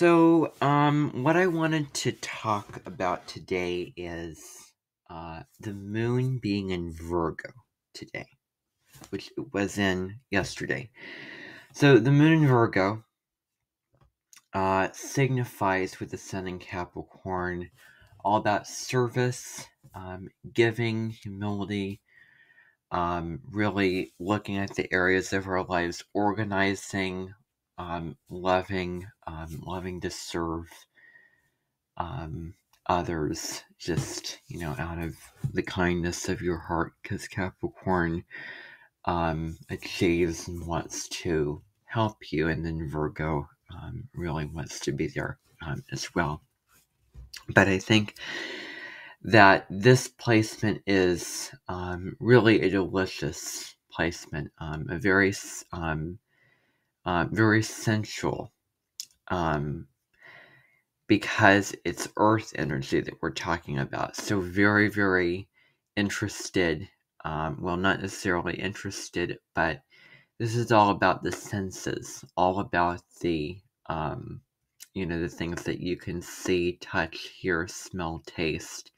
So, um, what I wanted to talk about today is uh, the moon being in Virgo today, which it was in yesterday. So, the moon in Virgo uh, signifies with the sun in Capricorn all about service, um, giving, humility, um, really looking at the areas of our lives, organizing, um, loving, um, loving to serve um, others, just you know, out of the kindness of your heart, because Capricorn um, achieves and wants to help you, and then Virgo um, really wants to be there um, as well. But I think that this placement is um, really a delicious placement, um, a very um, uh, very sensual um, because it's earth energy that we're talking about. So, very, very interested. Um, well, not necessarily interested, but this is all about the senses, all about the, um, you know, the things that you can see, touch, hear, smell, taste,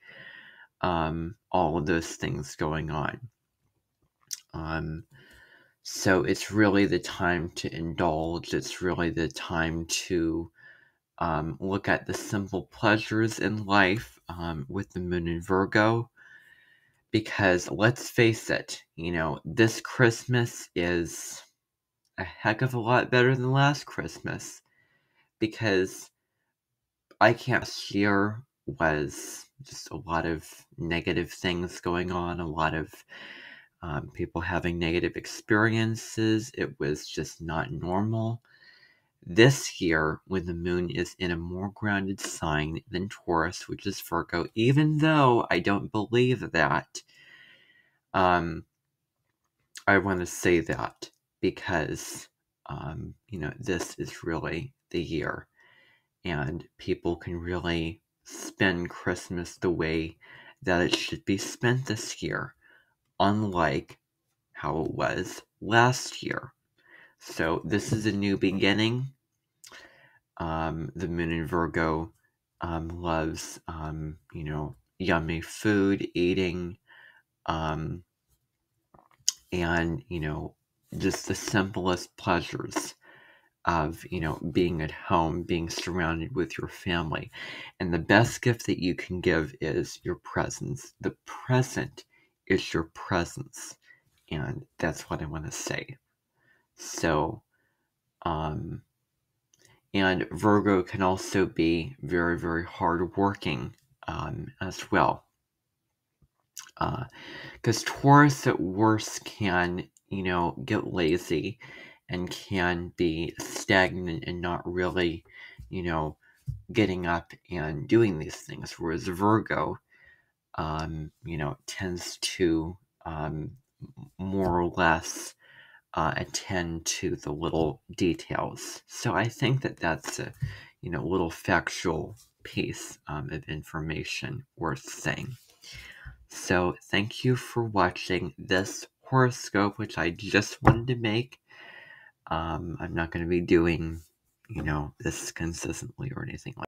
um, all of those things going on. So it's really the time to indulge. It's really the time to um, look at the simple pleasures in life um, with the moon in Virgo. Because let's face it, you know, this Christmas is a heck of a lot better than last Christmas. Because I can't share was just a lot of negative things going on, a lot of um, people having negative experiences. It was just not normal. This year, when the moon is in a more grounded sign than Taurus, which is Virgo, even though I don't believe that, um, I want to say that because, um, you know, this is really the year. And people can really spend Christmas the way that it should be spent this year unlike how it was last year. So this is a new beginning. Um, the moon in Virgo um, loves, um, you know, yummy food, eating, um, and, you know, just the simplest pleasures of, you know, being at home, being surrounded with your family. And the best gift that you can give is your presence. The present is your presence. And that's what I want to say. So, um, and Virgo can also be very, very hardworking um, as well. Uh because uh, Taurus at worst can, you know, get lazy and can be stagnant and not really, you know, getting up and doing these things. Whereas Virgo, um, you know, tends to um, more or less uh, attend to the little details. So I think that that's a, you know, little factual piece um, of information worth saying. So thank you for watching this horoscope, which I just wanted to make. Um, I'm not going to be doing, you know, this consistently or anything like